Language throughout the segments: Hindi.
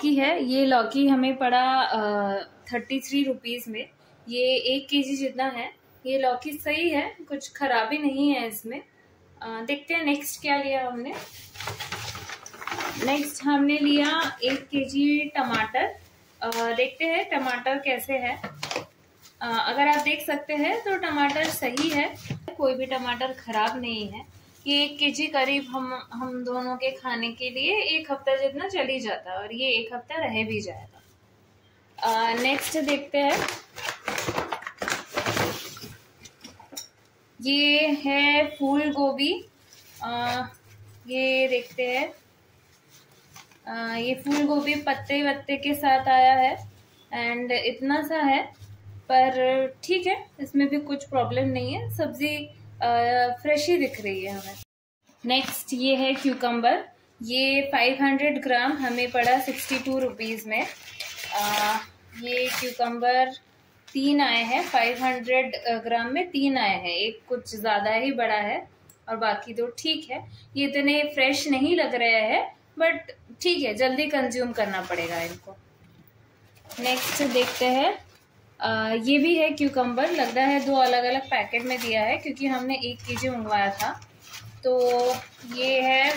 है ये लौकी हमें पड़ा थर्टी थ्री रुपीज़ में। ये एक केजी जितना है। ये लौकी सही है कुछ खराबी नहीं है इसमें। आ, देखते हैं नेक्स्ट क्या लिया हमने। नेक्स्ट हमने लिया एक केजी टमाटर। आ, देखते हैं टमाटर कैसे है। आ, अगर आप देख सकते हैं तो टमाटर सही है कोई भी टमाटर खराब नहीं है। ये एक के जी करीब हम हम दोनों के खाने के लिए एक हफ़्ता जितना चल जाता है और ये एक हफ़्ता रह भी जाएगा। नेक्स्ट देखते हैं। ये है फूल गोभी ये देखते हैं। ये फूल गोभी पत्ते वत्ते के साथ आया है एंड इतना सा है, पर ठीक है, इसमें भी कुछ प्रॉब्लम नहीं है। सब्ज़ी फ्रेश ही दिख रही है हमें। नेक्स्ट ये है क्यूकम्बर ये 500 ग्राम हमें पड़ा सिक्सटी टू रुपीज़ में। आ, ये क्यूकम्बर तीन आए हैं। 500 ग्राम में तीन आए हैं। एक कुछ ज़्यादा ही बड़ा है और बाकी दो ठीक है। ये इतने फ्रेश नहीं लग रहे हैं बट ठीक है जल्दी कंज्यूम करना पड़ेगा इनको। नेक्स्ट देखते हैं। आ, ये भी है क्यूकम्बर लग रहा है दो अलग अलग पैकेट में दिया है क्योंकि हमने एक के जी मंगवाया था। तो ये है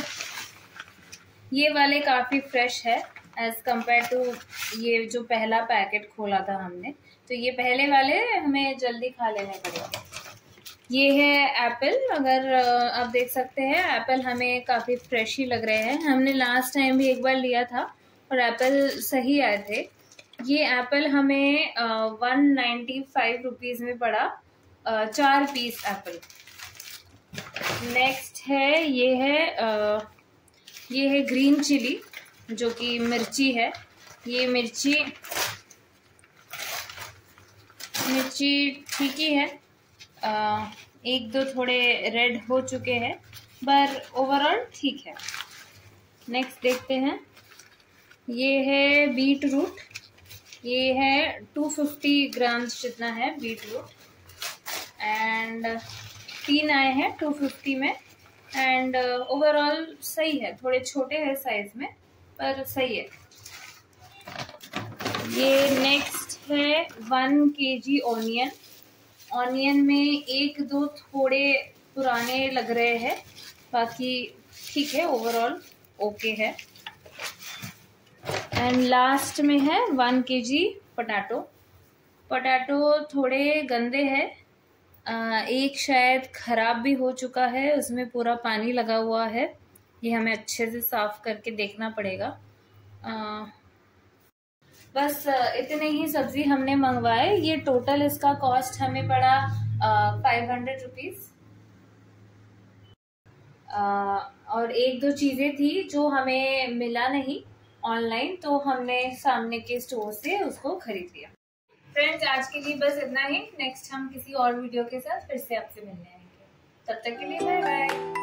ये वाले काफ़ी फ्रेश है एज़ कंपेयर टू ये जो पहला पैकेट खोला था हमने। तो ये पहले वाले हमें जल्दी खा लेने पड़ेगा। ये है एप्पल अगर आप देख सकते हैं एप्पल हमें काफ़ी फ्रेश ही लग रहे हैं। हमने लास्ट टाइम भी एक बार लिया था और एप्पल सही आए थे। ये एप्पल हमें वन नाइन्टी फाइव रुपीज़ में पड़ा चार पीस एप्पल नेक्स्ट है, ये है ये है ग्रीन चिली जो कि मिर्ची है। ये मिर्ची मिर्ची ठीक ही। है एक दो थोड़े रेड हो चुके हैं, पर ओवरऑल ठीक है। नेक्स्ट देखते हैं। ये है बीट रूट ये है 250 ग्राम्स जितना है बीट रूट एंड तीन आए हैं 250 में. एंड ओवरऑल सही है, थोड़े छोटे हैं साइज़ में, पर सही है. ये नेक्स्ट है वन के जी ऑनियन ऑनियन में एक दो थोड़े पुराने लग रहे हैं, बाकी ठीक है ओवरऑल ओके okay है. एंड लास्ट में है वन के जी पटाटो पटाटो थोड़े गंदे हैं। एक शायद ख़राब भी हो चुका है उसमें पूरा पानी लगा हुआ है। ये हमें अच्छे से साफ़ करके देखना पड़ेगा। आ, बस इतने ही सब्ज़ी हमने मंगवाए। ये टोटल इसका कॉस्ट हमें पड़ा फाइव हंड्रेड रुपीज़ और एक दो चीज़ें थी जो हमें मिला नहीं। ऑनलाइन तो हमने सामने के स्टोर से उसको खरीद लिया। फ्रेंड्स आज के लिए बस इतना ही। नेक्स्ट हम किसी और वीडियो के साथ फिर से आपसे मिलने आएँगे। तब तक के लिए बाय बाय